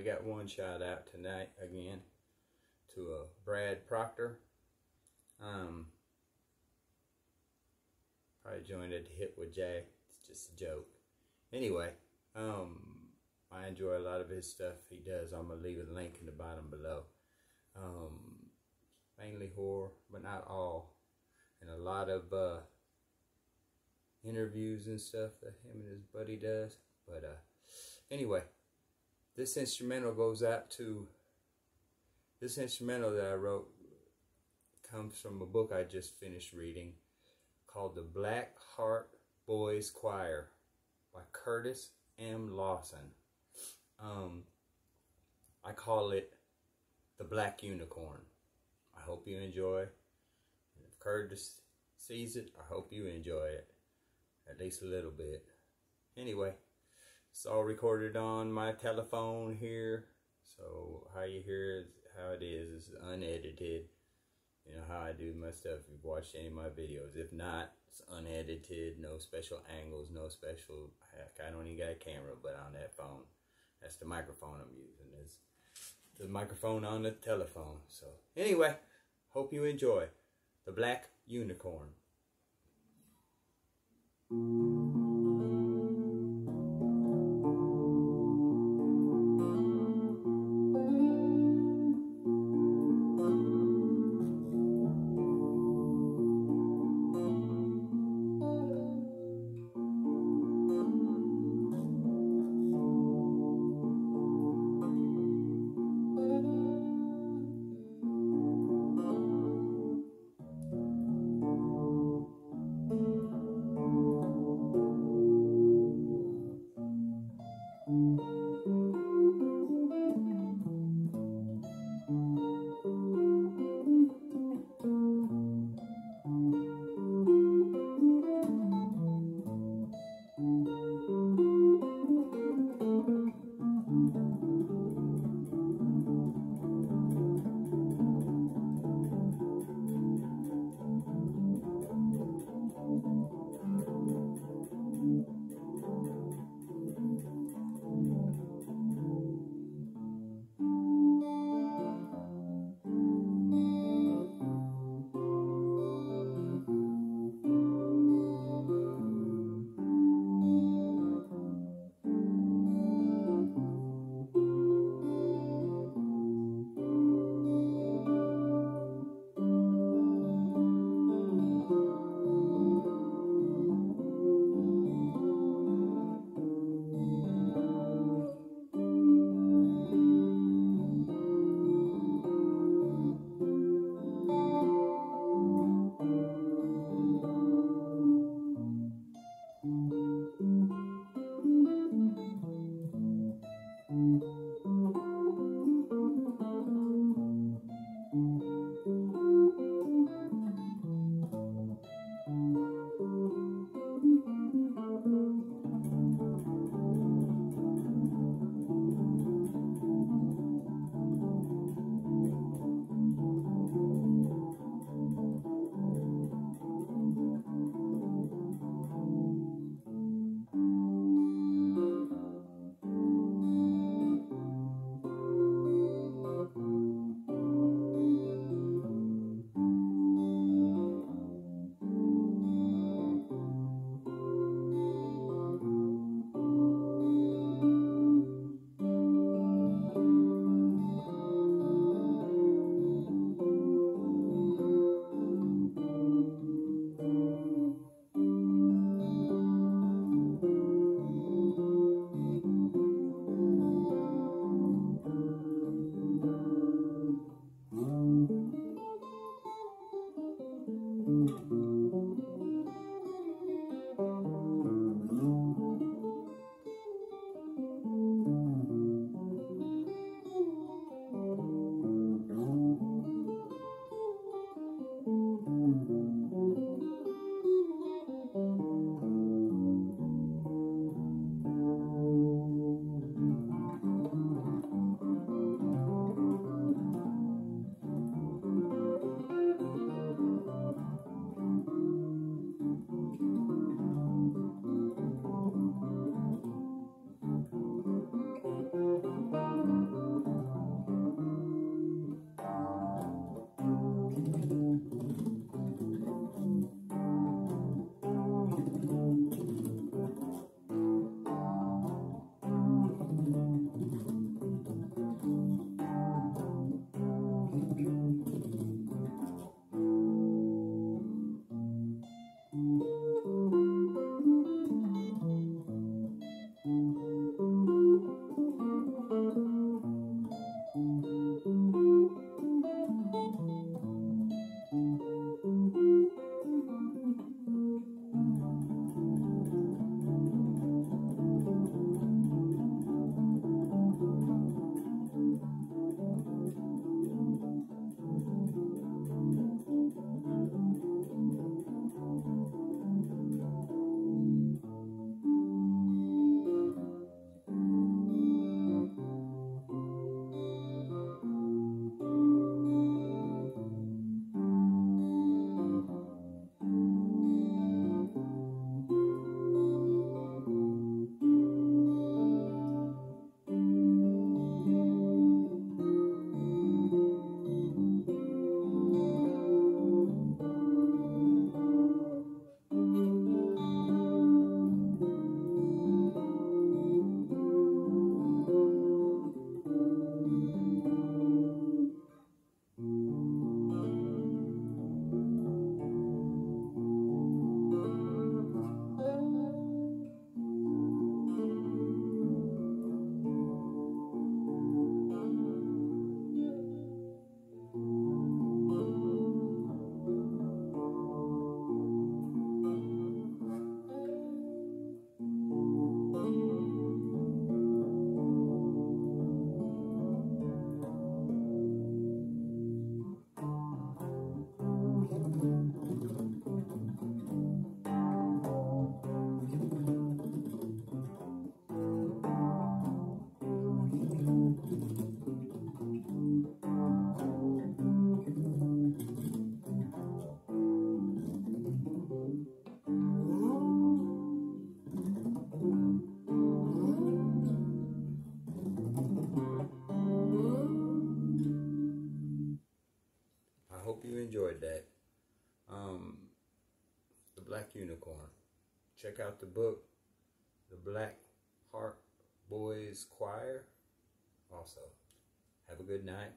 only got one shout out tonight again to uh, Brad Proctor. Um, probably joined at the hip with Jay. It's just a joke. Anyway, um, I enjoy a lot of his stuff he does. I'm gonna leave a link in the bottom below. Um, mainly horror, but not all, and a lot of uh, interviews and stuff that him and his buddy does. But uh, anyway, this instrumental goes out to this instrumental that I wrote comes from a book I just finished reading called The Black Heart Boys Choir by Curtis M. Lawson. Um, I call it The Black Unicorn. I hope you enjoy. If Curtis sees it, I hope you enjoy it. At least a little bit. Anyway, it's all recorded on my telephone here. So how you hear how it is, is unedited. You know how I do my stuff. If you've watched any of my videos. If not, it's unedited, no special angles, no special. Heck, I don't even got a camera, but on that phone, that's the microphone I'm using. It's the microphone on the telephone. So anyway, hope you enjoy the Black Unicorn. Hope you enjoyed that. Um, the Black Unicorn. Check out the book, The Black Heart Boys Choir. Also, have a good night.